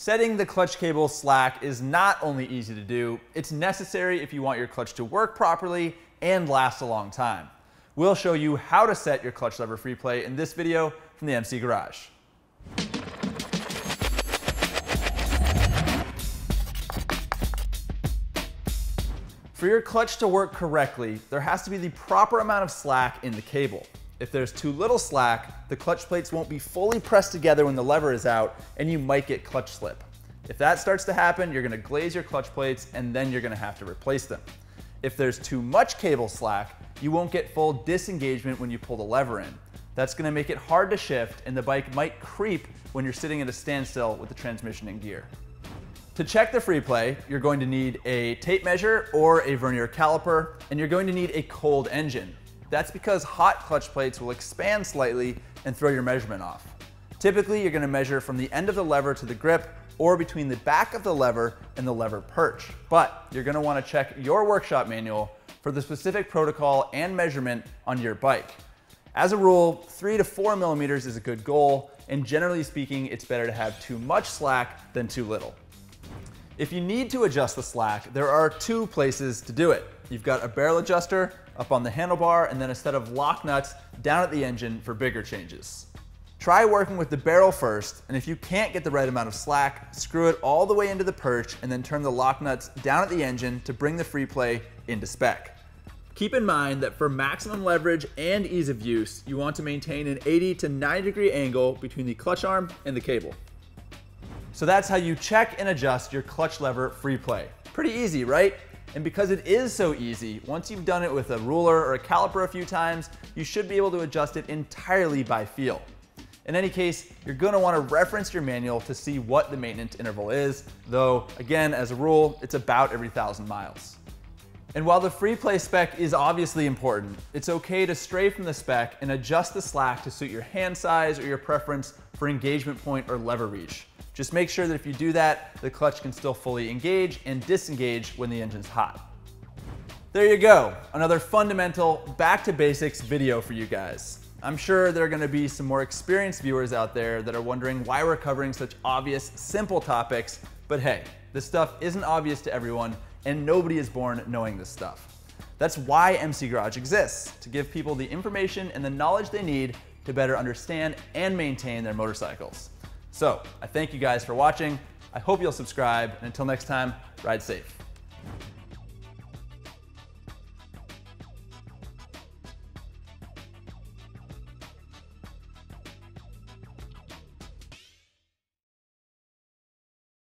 Setting the clutch cable slack is not only easy to do, it's necessary if you want your clutch to work properly and last a long time. We'll show you how to set your clutch lever free play in this video from the MC Garage. For your clutch to work correctly, there has to be the proper amount of slack in the cable. If there's too little slack, the clutch plates won't be fully pressed together when the lever is out and you might get clutch slip. If that starts to happen, you're gonna glaze your clutch plates and then you're gonna have to replace them. If there's too much cable slack, you won't get full disengagement when you pull the lever in. That's gonna make it hard to shift and the bike might creep when you're sitting at a standstill with the transmission in gear. To check the free play, you're going to need a tape measure or a vernier caliper, and you're going to need a cold engine. That's because hot clutch plates will expand slightly and throw your measurement off. Typically, you're gonna measure from the end of the lever to the grip or between the back of the lever and the lever perch. But you're gonna wanna check your workshop manual for the specific protocol and measurement on your bike. As a rule, three to four millimeters is a good goal, and generally speaking, it's better to have too much slack than too little. If you need to adjust the slack, there are two places to do it. You've got a barrel adjuster up on the handlebar, and then a set of lock nuts down at the engine for bigger changes. Try working with the barrel first, and if you can't get the right amount of slack, screw it all the way into the perch and then turn the lock nuts down at the engine to bring the free play into spec. Keep in mind that for maximum leverage and ease of use, you want to maintain an 80 to 90 degree angle between the clutch arm and the cable. So that's how you check and adjust your clutch lever free play. Pretty easy, right? And because it is so easy, once you've done it with a ruler or a caliper a few times, you should be able to adjust it entirely by feel. In any case, you're gonna wanna reference your manual to see what the maintenance interval is, though again, as a rule, it's about every thousand miles. And while the free play spec is obviously important, it's okay to stray from the spec and adjust the slack to suit your hand size or your preference for engagement point or lever reach. Just make sure that if you do that, the clutch can still fully engage and disengage when the engine's hot. There you go, another fundamental back to basics video for you guys. I'm sure there are gonna be some more experienced viewers out there that are wondering why we're covering such obvious, simple topics, but hey, this stuff isn't obvious to everyone and nobody is born knowing this stuff. That's why MC Garage exists, to give people the information and the knowledge they need to better understand and maintain their motorcycles. So I thank you guys for watching. I hope you'll subscribe, and until next time, ride safe.